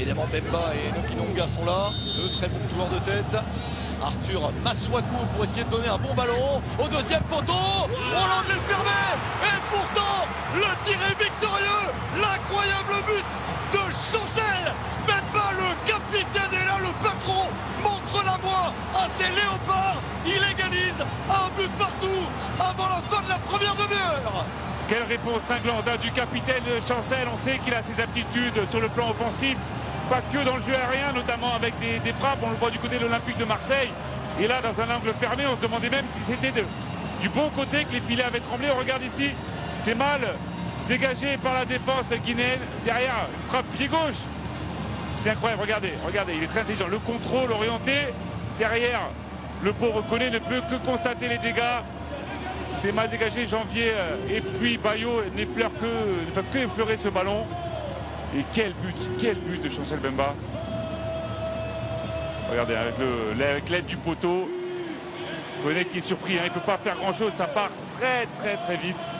Évidemment, Bemba et Nokinonga sont là. Deux très bons joueurs de tête. Arthur Maswaku pour essayer de donner un bon ballon au deuxième poteau. Roland est fermé et pourtant le tir est victorieux. L'incroyable but de Chancel. Bemba, le capitaine est là, le patron montre la voie à ses léopards. Il égalise un but partout avant la fin de la première demi-heure. Quelle réponse cinglante hein, du capitaine Chancel. On sait qu'il a ses aptitudes sur le plan offensif pas que dans le jeu aérien, notamment avec des, frappes. On le voit du côté de l'Olympique de Marseille. Et là, dans un angle fermé, on se demandait même si c'était du bon côté que les filets avaient tremblé. On regarde ici, c'est mal dégagé par la défense guinéenne. Derrière, frappe pied gauche. C'est incroyable, regardez, regardez, il est très intelligent. Le contrôle orienté, derrière, le pauvre reconnaît, ne peut que constater les dégâts. C'est mal dégagé, Janvier euh, et puis Bayo n'effleurent que, ne peuvent que effleurer ce ballon. Et quel but, quel but de Chancel Bemba. Regardez, avec l'aide du poteau, Koné qui est surpris, hein, il ne peut pas faire grand chose, ça part très très très vite.